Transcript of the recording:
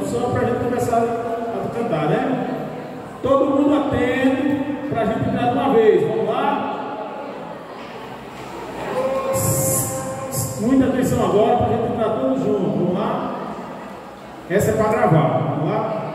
produção para a gente começar a cantar, né? Todo mundo atento para a gente cantar de uma vez. Vamos lá? Muita atenção agora para a gente cantar todos juntos. Vamos lá? Essa é para gravar. Vamos lá?